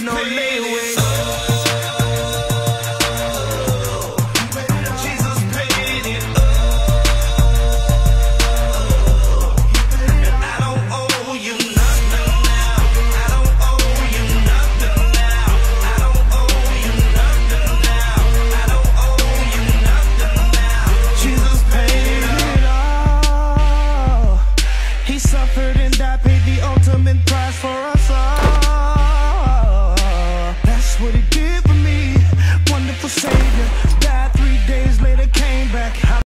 Jesus no leeway. Jesus paid what he did for me. Wonderful Savior.